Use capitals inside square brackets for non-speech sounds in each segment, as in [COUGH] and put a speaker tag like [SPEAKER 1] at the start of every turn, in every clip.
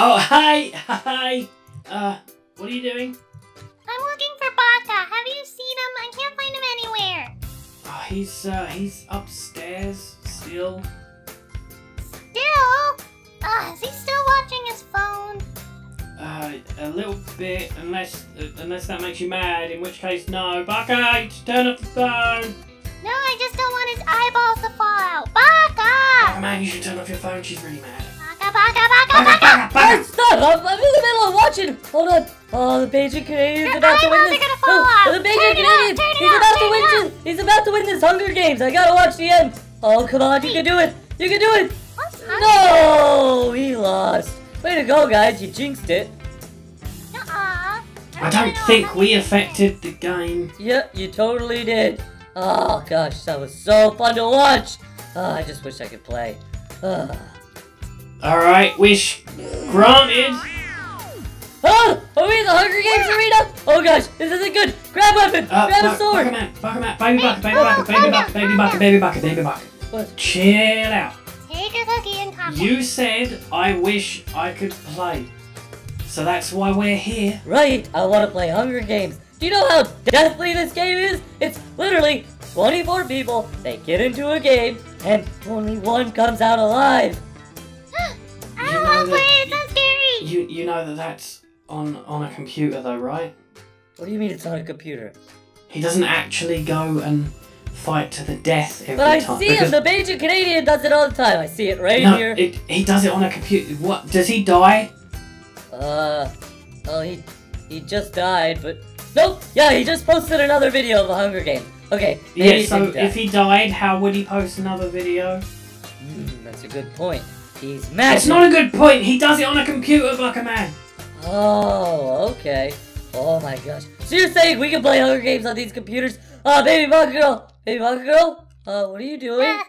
[SPEAKER 1] Oh, hi, hi. Uh, what are you doing?
[SPEAKER 2] I'm looking for Bacca. Have you seen him? I can't find him anywhere.
[SPEAKER 1] Oh, he's uh, he's upstairs still.
[SPEAKER 2] Still? Uh, is he still watching his phone?
[SPEAKER 1] Uh, a little bit, unless uh, unless that makes you mad. In which case, no. Bacca, turn off the phone.
[SPEAKER 2] No, I just don't want his eyeballs to fall out. Bacca!
[SPEAKER 1] Oh man, you should turn off your phone. She's really mad.
[SPEAKER 2] Bacca, Bacca, Bacca,
[SPEAKER 1] Bacca,
[SPEAKER 2] Bacca!
[SPEAKER 1] Bacca,
[SPEAKER 3] Hey, stop! I'm, I'm in the middle of watching. Hold on. Oh, the BajanCanadian's
[SPEAKER 2] Your
[SPEAKER 3] about to win
[SPEAKER 2] eyeballs
[SPEAKER 3] this.
[SPEAKER 2] are gonna fall
[SPEAKER 3] No,
[SPEAKER 2] out.
[SPEAKER 3] the
[SPEAKER 2] Turn
[SPEAKER 3] Beijing
[SPEAKER 2] it off,
[SPEAKER 3] Canadian.
[SPEAKER 2] turn it
[SPEAKER 3] He's
[SPEAKER 2] off,
[SPEAKER 3] about to win. this- He's about to win this Hunger Games. I gotta watch the end. Oh, come on, you can do it. You can do it.
[SPEAKER 2] What's
[SPEAKER 3] No, he lost. Way to go, guys. You jinxed it.
[SPEAKER 2] Nuh-uh.
[SPEAKER 1] I don't think we affected the game.
[SPEAKER 3] Yeah, you totally did. Oh gosh, that was so fun to watch. Oh, I just wish I could play. Ah.
[SPEAKER 1] All right, wish granted.
[SPEAKER 3] Oh, are we in the Hunger Games arena? Oh gosh, this isn't good. Grab weapon.
[SPEAKER 1] Uh,
[SPEAKER 3] Grab a
[SPEAKER 1] Buck-
[SPEAKER 3] sword.
[SPEAKER 1] Baccaman, Baccaman, baby Bacca, baby Bacca, baby Bacca, baby Bacca, baby Bacca, baby Bacca.
[SPEAKER 3] What?
[SPEAKER 1] Chill out.
[SPEAKER 2] Take a cookie and come.
[SPEAKER 1] You said I wish I could play. So that's why we're here.
[SPEAKER 3] Right, I want to play Hunger Games. Do you know how deathly this game is? It's literally 24 people, they get into a game, and only one comes out alive.
[SPEAKER 2] I
[SPEAKER 1] You know
[SPEAKER 2] want to
[SPEAKER 1] that-
[SPEAKER 2] play. It's scary.
[SPEAKER 1] You you know that that's on on a computer though, right?
[SPEAKER 3] What do you mean it's on a computer?
[SPEAKER 1] He doesn't actually go and fight to the death every time.
[SPEAKER 3] But I
[SPEAKER 1] time.
[SPEAKER 3] see him, the BajanCanadian does it all the time. I see it right
[SPEAKER 1] no,
[SPEAKER 3] here.
[SPEAKER 1] it, he does it on a computer. What does he die?
[SPEAKER 3] Uh, oh, he he just died, but nope. Yeah, he just posted another video of a Hunger Game. Okay, maybe
[SPEAKER 1] Yeah. So if he died, how would he post another video?
[SPEAKER 3] Hmm, that's a good point. He's mad.
[SPEAKER 1] It's not a good point. He does it on a computer, Bacca man.
[SPEAKER 3] Oh, okay. Oh my gosh. So you're saying we can play Hunger Games on these computers? Uh, baby bug girl, baby bug girl. Uh, what are you doing?
[SPEAKER 2] Uh,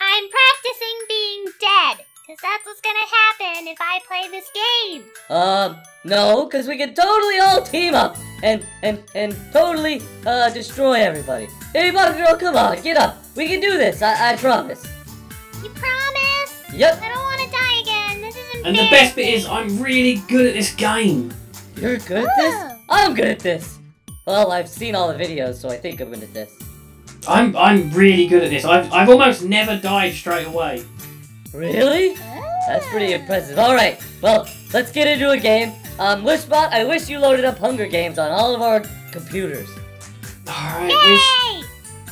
[SPEAKER 2] I'm practicing being dead. Because that's what's going to happen if I play this game.
[SPEAKER 3] Um, no, because we can totally all team up and and and totally uh destroy everybody. Baby bug girl, come on, get up. We can do this. I I promise.
[SPEAKER 2] You promise?
[SPEAKER 3] Yep.
[SPEAKER 1] And the best bit is, I'm really good at this game.
[SPEAKER 3] You're good at this?
[SPEAKER 2] Oh.
[SPEAKER 3] I'm good at this. Well, I've seen all the videos, so I think I'm good at this.
[SPEAKER 1] I'm I'm really good at this. I've I've almost never died straight away.
[SPEAKER 3] Really? That's pretty impressive. Alright, well, let's get into a game. Um, Wishbot, I wish you loaded up Hunger Games on all of our computers.
[SPEAKER 1] All right, wish
[SPEAKER 2] Yay!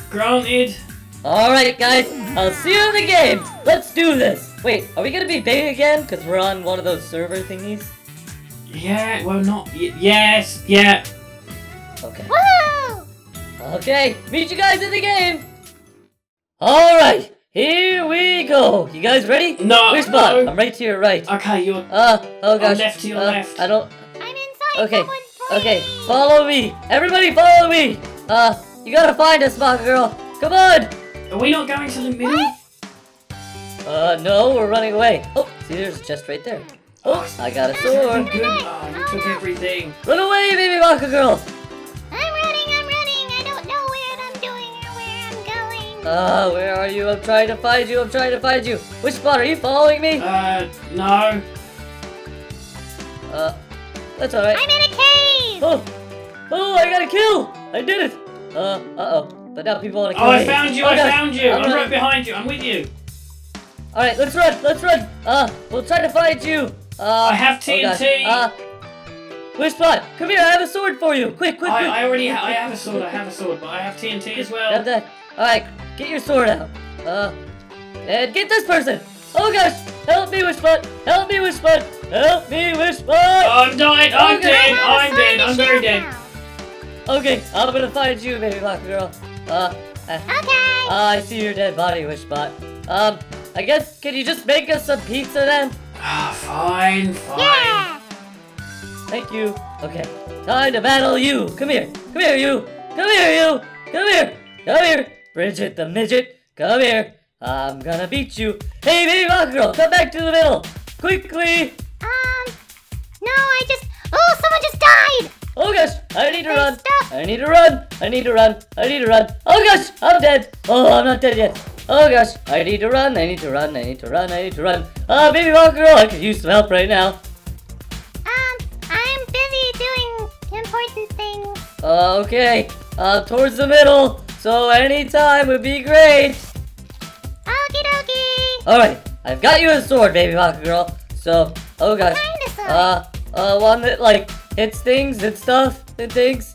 [SPEAKER 1] granted.
[SPEAKER 3] Alright, guys, I'll see you in the game. Let's do this. Wait, are we gonna be big again? Because we're on one of those server thingies?
[SPEAKER 1] Yeah, well, not y- yes, yeah.
[SPEAKER 3] Okay.
[SPEAKER 2] Woo!
[SPEAKER 3] Okay, meet you guys in the game. Alright, here we go. You guys ready?
[SPEAKER 1] No,
[SPEAKER 3] Wishbot,
[SPEAKER 1] no.
[SPEAKER 3] I'm right to your right.
[SPEAKER 1] Okay, you're
[SPEAKER 3] Uh, oh gosh.
[SPEAKER 1] I'm left to your
[SPEAKER 3] uh,
[SPEAKER 1] left.
[SPEAKER 3] I don't,
[SPEAKER 2] I'm inside.
[SPEAKER 3] Okay, Okay, follow me. Everybody follow me. Uh, you gotta find us, Mock Girl. Come on.
[SPEAKER 1] Are we not going to the middle?
[SPEAKER 3] Uh, no, we're running away. Oh, see, there's a chest right there. Oh, I got a sword.
[SPEAKER 1] Good. Oh, you took everything.
[SPEAKER 3] Run away, baby Mock Girl.
[SPEAKER 2] I'm running, I'm running. I don't know what I'm doing or where I'm going.
[SPEAKER 3] Uh, where are you? I'm trying to find you. I'm trying to find you. Which spot are you following me?
[SPEAKER 1] Uh, no.
[SPEAKER 3] Uh, that's alright.
[SPEAKER 2] I'm in a cave.
[SPEAKER 3] Oh, oh, I got a kill. I did it. Uh, uh oh. But now people want to kill
[SPEAKER 1] Oh,
[SPEAKER 3] me.
[SPEAKER 1] I found you.
[SPEAKER 3] Oh,
[SPEAKER 1] I
[SPEAKER 3] gosh.
[SPEAKER 1] found you. I'm
[SPEAKER 3] running.
[SPEAKER 1] right behind you. I'm with you.
[SPEAKER 3] All right, let's run. Let's run. Uh, we'll try to find you. Uh,
[SPEAKER 1] I have
[SPEAKER 3] oh.
[SPEAKER 1] TNT.
[SPEAKER 3] uh, which spot? Come here. I have a sword for you. Quick, quick, quick.
[SPEAKER 1] I, I already ha- I have a sword. I have a sword, but I have TNT as
[SPEAKER 3] Grab
[SPEAKER 1] well.
[SPEAKER 3] that. All right, get your sword out. Uh, and get this person. Oh gosh, help me, Wishbot. Help me, Wishbot. Help me, Wishbot.
[SPEAKER 1] I'm dying. I'm
[SPEAKER 3] Okay.
[SPEAKER 1] dead.
[SPEAKER 2] I
[SPEAKER 1] I'm
[SPEAKER 2] have a
[SPEAKER 1] dead.
[SPEAKER 2] sword
[SPEAKER 1] I'm
[SPEAKER 2] and
[SPEAKER 1] very dead.
[SPEAKER 2] now.
[SPEAKER 3] Okay, I'm gonna find you, baby black girl. Uh, uh,
[SPEAKER 2] Okay.
[SPEAKER 3] I see your dead body, Wishbot. Um, I guess can you just make us some pizza then?
[SPEAKER 1] Ah, [SIGHS] fine, fine.
[SPEAKER 2] yeah.
[SPEAKER 3] Thank you. Okay, time to battle you. Come here. Come here, you. Come here, you. Come here. Come here. Bridget the midget. Come here. I'm gonna beat you. Hey, baby rock girl, come back to the middle. Quickly.
[SPEAKER 2] Um. No, I just. Oh, someone just died.
[SPEAKER 3] Oh gosh, I need to
[SPEAKER 2] Hey,
[SPEAKER 3] run.
[SPEAKER 2] stop.
[SPEAKER 3] I need to run. I need to run. I need to run. Oh gosh, I'm dead. Oh, I'm not dead yet. Oh gosh, I need to run, I need to run, I need to run, I need to run. Ah, oh, baby mom girl, I could use some help right now. Um, I'm busy doing important things. Uh, okay, uh, towards the middle, so any time would be great.
[SPEAKER 2] Okie dokie.
[SPEAKER 3] Alright, I've got you a sword, baby mom girl. So, oh gosh.
[SPEAKER 2] What kind of sword?
[SPEAKER 3] Uh, uh, one that, like, hits things and stuff and things.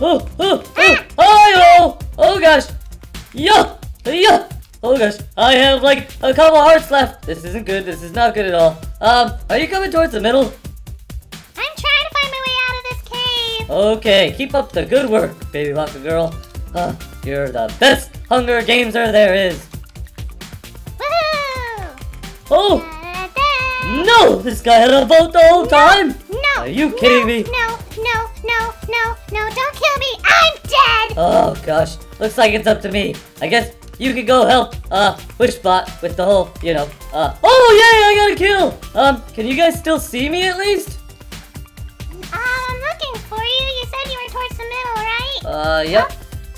[SPEAKER 3] Oh, oh, oh, oh, oh, gosh. Yeah, yeah. Oh gosh, I have like a couple hearts left. This isn't good. This is not good at all. Um, are you coming towards the middle?
[SPEAKER 2] I'm trying to find my way out of this cave.
[SPEAKER 3] Okay, keep up the good work, baby Bacca girl. Uh, you're the best Hunger Gameser there is.
[SPEAKER 2] Woohoo!
[SPEAKER 3] Oh,
[SPEAKER 2] Da-da-da.
[SPEAKER 3] no! This guy had a vote the whole time!
[SPEAKER 2] No.
[SPEAKER 3] Are you kidding
[SPEAKER 2] no,
[SPEAKER 3] me?
[SPEAKER 2] No, no, no, no, no! Don't kill me! I'm dead.
[SPEAKER 3] Oh gosh, looks like it's up to me. I guess you could go help, uh, Wishbot with the whole, you know, uh, oh yay, I got a kill! Um, can you guys still see me at least?
[SPEAKER 2] Um, I'm looking for you. You said you were towards the middle, right?
[SPEAKER 3] Uh, yep,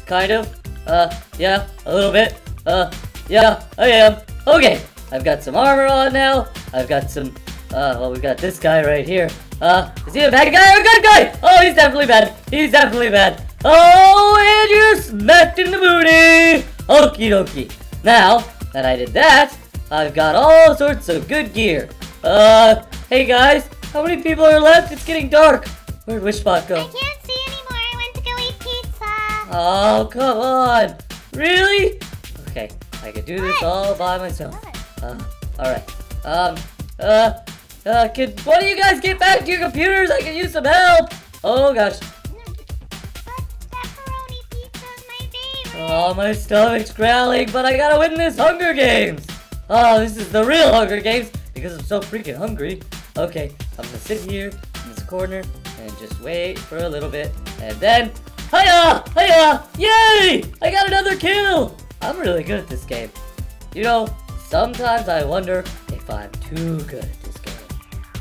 [SPEAKER 3] kind of. Uh, yeah, a little bit. Uh, yeah, I am. Okay, I've got some armor on now. I've got some, uh, well, we've got this guy right here. Uh, is he a bad guy or a good guy? Oh, he's definitely bad. He's definitely bad. Oh, and you're smacked in the booty. Okie dokie. Now that I did that, I've got all sorts of good gear. Uh, hey guys, how many people are left? It's getting dark. Where'd Wishbot go?
[SPEAKER 2] I can't see anymore. I went to go eat pizza.
[SPEAKER 3] Oh, come on. Really? Okay, I can do this all by myself. Uh, alright. Um, uh, uh, can one of you guys get back to your computers? I can use some help. Oh gosh. Oh, my stomach's growling, but I gotta win this Hunger Games. Oh, this is the real Hunger Games because I'm so freaking hungry. Okay, I'm gonna sit here in this corner and just wait for a little bit. And then, hiya! Hiya! Yay! I got another kill! I'm really good at this game. You know, sometimes I wonder if I'm too good.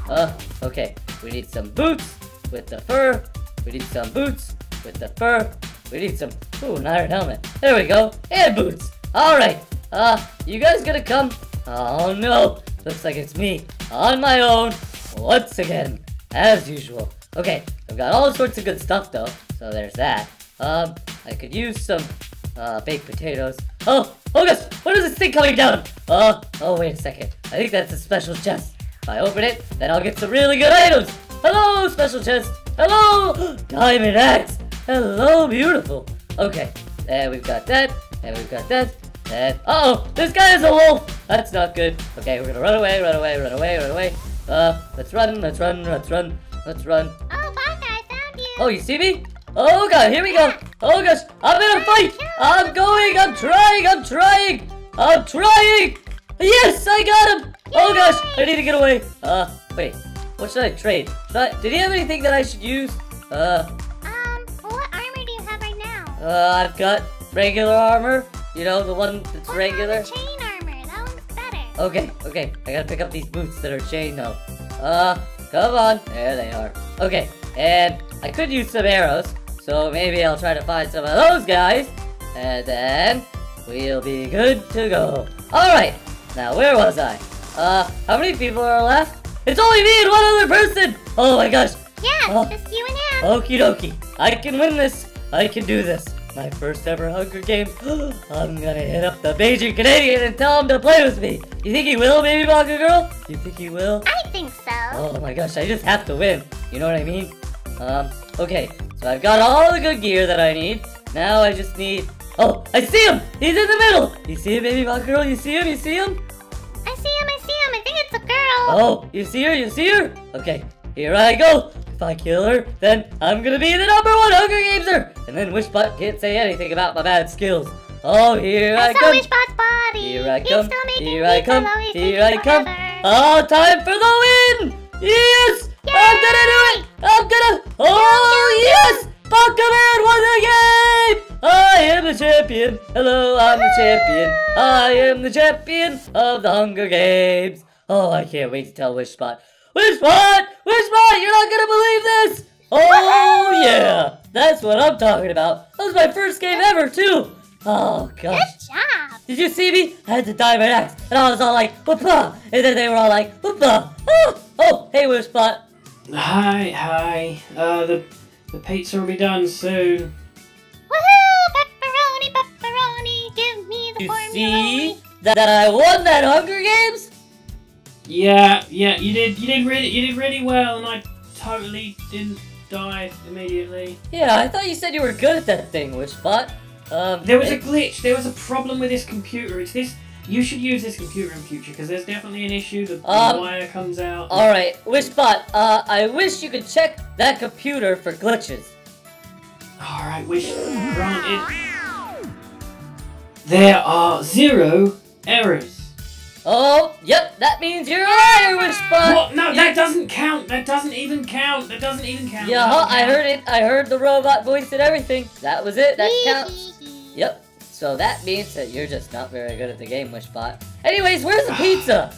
[SPEAKER 3] Uh, okay, we need some boots with the fur. We need some boots with the fur. We need some, ooh, iron helmet. There we go, and boots. All right, uh, you guys gonna come? Oh no, looks like it's me on my own once again, as usual. Okay, I've got all sorts of good stuff though, so there's that. Um, I could use some, uh, baked potatoes. Oh, oh gosh, what is this thing coming down? Uh, oh wait a second. I think that's a special chest. If I open it, then I'll get some really good items. Hello, special chest. Hello, [GASPS] diamond axe. Hello, beautiful. Okay, and we've got that, and we've got that, and uh oh, this guy is a wolf. That's not good. Okay, we're gonna run away, run away, run away, run away. Uh, let's run, let's run, let's run, let's run.
[SPEAKER 2] Oh, Bacca, I found you.
[SPEAKER 3] Oh, you see me? Oh god, here we go. Oh gosh, I'm in a fight. I'm going, I'm trying, I'm trying. I'm trying. Yes, I got him. Oh gosh, I need to get away. Uh, wait, what should I trade? Should I, did he have anything that I should use? Uh,
[SPEAKER 2] Um, what armor do you have right now?
[SPEAKER 3] uh, I've got regular armor. You know, the one that's
[SPEAKER 2] What
[SPEAKER 3] regular.
[SPEAKER 2] chain armor? That one's better.
[SPEAKER 3] Okay, okay, I gotta pick up these boots that are chain though. Uh, come on. There they are. Okay, and I could use some arrows, so maybe I'll try to find some of those guys, and then we'll be good to go. Alright, now where was I? Uh, how many people are left? It's only me and one other person! Oh my gosh,
[SPEAKER 2] Yeah,
[SPEAKER 3] Oh.
[SPEAKER 2] just you and him.
[SPEAKER 3] Okie dokie. I can win this. I can do this. My first ever Hunger Games. [GASPS] I'm gonna hit up the BajanCanadian and tell him to play with me. You think he will, baby Bacca girl? You think he will?
[SPEAKER 2] I think so.
[SPEAKER 3] Oh my gosh, I just have to win. You know what I mean? Um, okay. So I've got all the good gear that I need. Now I just need... Oh, I see him! He's in the middle! You see him, baby Bacca girl? You see him? You see him? Oh, you see her? You see her? Okay, here I go. If I kill her, then I'm gonna be the number one Hunger Gameser. And then Wishbot can't say anything about my bad skills. Oh, here I,
[SPEAKER 2] I saw
[SPEAKER 3] come.
[SPEAKER 2] Wishbot's body.
[SPEAKER 3] Here I come. Here I come. Here I come. Oh, time for the win! Yes! I'm gonna do it! I'm gonna. Oh, yes! Pokemon won the game! I am the champion. Hello, I'm the champion. I am the champion of the Hunger Games. Oh, I can't wait to tell Wishbot. Wishbot! Wishbot! You're not gonna believe this! Oh, yeah! That's what I'm talking about. That was my first game ever, too. Oh, gosh.
[SPEAKER 2] Good job.
[SPEAKER 3] Did you see me? I had the diamond axe, and I was all like, whoopah! And then they were all like, whoopah! Oh, oh hey, Wishbot.
[SPEAKER 1] Hi, hi. Uh, the the pizza will be done soon.
[SPEAKER 2] Woohoo! Pepperoni, pepperoni, give me the
[SPEAKER 3] You
[SPEAKER 2] formula.
[SPEAKER 3] see that I won that Hunger Games?
[SPEAKER 1] Yeah, yeah, you did. You did really, you did really well, and I totally didn't die immediately.
[SPEAKER 3] Yeah, I thought you said you were good at that thing, Wishbot. Um,
[SPEAKER 1] There was a glitch. There was a problem with this computer. It's this. You should use this computer in future because there's definitely an issue. The, the
[SPEAKER 3] Um,
[SPEAKER 1] wire comes out.
[SPEAKER 3] All right, Wishbot. Uh, I wish you could check that computer for glitches.
[SPEAKER 1] All right, wish granted. There are zero errors.
[SPEAKER 3] Oh, yep, that means you're a liar, Wishbot.
[SPEAKER 1] What? No,
[SPEAKER 3] You-
[SPEAKER 1] that doesn't count. That doesn't even count. That doesn't even count.
[SPEAKER 3] Yeah, huh, I heard it. I heard the robot voice and everything. That was it. That counts. [LAUGHS] Yep. So that means that you're just not very good at the game, Wishbot. Anyways, where's the ah. pizza?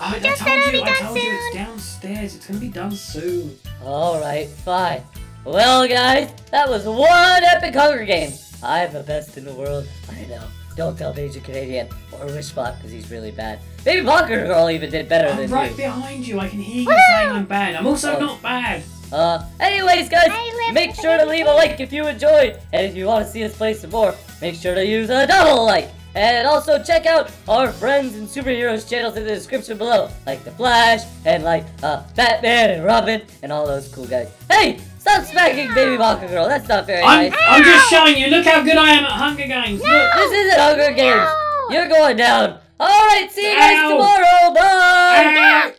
[SPEAKER 1] I, I told you. I
[SPEAKER 2] done
[SPEAKER 1] told you it's downstairs. It's gonna be done soon.
[SPEAKER 3] All right, fine. Well, guys, that was one epic Hunger game. I'm the best in the world. I know. Don't tell BajanCanadian or Wishbot because he's really bad. Maybe Bonker Girl even did better
[SPEAKER 1] I'm
[SPEAKER 3] than
[SPEAKER 1] right
[SPEAKER 3] you.
[SPEAKER 1] behind you. I can hear you
[SPEAKER 2] Woo!
[SPEAKER 1] saying I'm bad. I'm also
[SPEAKER 3] Oh.
[SPEAKER 1] not bad.
[SPEAKER 3] Uh, anyways, guys, make sure to leave a like if you enjoyed, and if you want to see us play some more, make sure to use a double like. And also check out our friends and superheroes channels in the description below, like The Flash and like uh, Batman and Robin and all those cool guys. Hey, stop smacking Baby Bonker Girl. That's not very
[SPEAKER 1] I'm,
[SPEAKER 3] nice.
[SPEAKER 1] I'm just showing you. Look how good I am at Hunger Games. Look.
[SPEAKER 3] This isn't Hunger Games.
[SPEAKER 2] No.
[SPEAKER 3] You're going down. All right, see you guys
[SPEAKER 1] Ow.
[SPEAKER 3] tomorrow. Bye.
[SPEAKER 1] Ah.